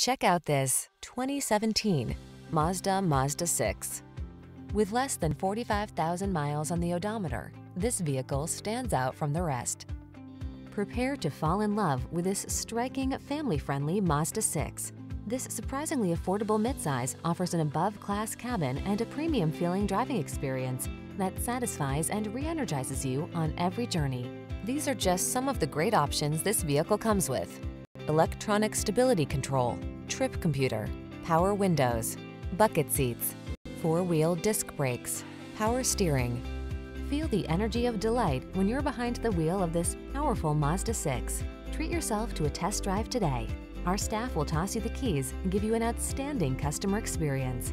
Check out this 2017 Mazda Mazda 6. With less than 45,000 miles on the odometer, this vehicle stands out from the rest. Prepare to fall in love with this striking, family-friendly Mazda 6. This surprisingly affordable midsize offers an above-class cabin and a premium-feeling driving experience that satisfies and re-energizes you on every journey. These are just some of the great options this vehicle comes with. Electronic stability control, trip computer, power windows, bucket seats, four-wheel disc brakes, power steering. Feel the energy of delight when you're behind the wheel of this powerful Mazda 6. Treat yourself to a test drive today. Our staff will toss you the keys and give you an outstanding customer experience.